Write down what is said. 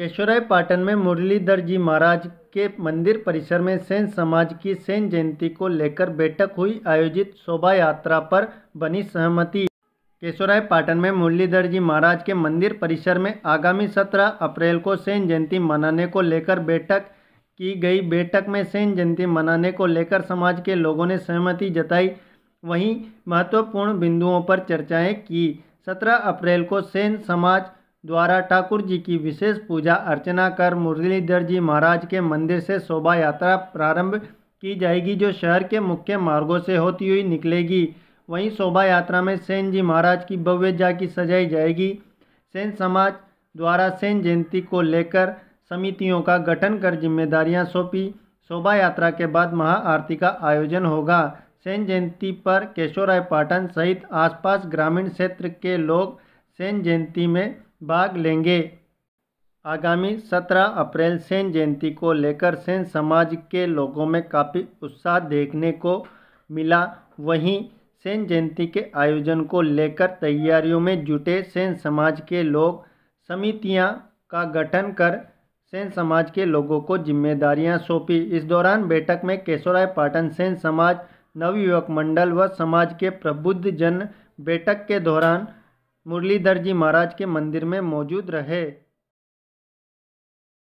केशवराय पाटन में मुरलीधर जी महाराज के मंदिर परिसर में सेन समाज की सेन जयंती को लेकर बैठक हुई। आयोजित शोभा यात्रा पर बनी सहमति। केशवराय पाटन में मुरलीधर जी महाराज के मंदिर परिसर में आगामी 17 अप्रैल को सेन जयंती मनाने को लेकर बैठक की गई। बैठक में सेन जयंती मनाने को लेकर समाज के लोगों ने सहमति जताई। वहीं महत्वपूर्ण बिंदुओं पर चर्चाएँ की। 17 अप्रैल को सेन समाज द्वारा ठाकुर जी की विशेष पूजा अर्चना कर मुरलीधर जी महाराज के मंदिर से शोभा यात्रा प्रारंभ की जाएगी, जो शहर के मुख्य मार्गों से होती हुई निकलेगी। वहीं शोभा यात्रा में सेन जी महाराज की भव्य झांकी सजाई जाएगी। सेन समाज द्वारा सेन जयंती को लेकर समितियों का गठन कर जिम्मेदारियाँ सौंपी। शोभा यात्रा के बाद महाआरती का आयोजन होगा। सेन जयंती पर केशवराय पाटन सहित आसपास ग्रामीण क्षेत्र के लोग सेन जयंती में भाग लेंगे। आगामी 17 अप्रैल सेन जयंती को लेकर सेन समाज के लोगों में काफ़ी उत्साह देखने को मिला। वहीं सेन जयंती के आयोजन को लेकर तैयारियों में जुटे सेन समाज के लोग। समितियाँ का गठन कर सेन समाज के लोगों को जिम्मेदारियाँ सौंपी। इस दौरान बैठक में केशवराय पाटन सेन समाज, नवयुवक मंडल व समाज के प्रबुद्ध जन बैठक के दौरान मुरलीधर जी महाराज के मंदिर में मौजूद रहे।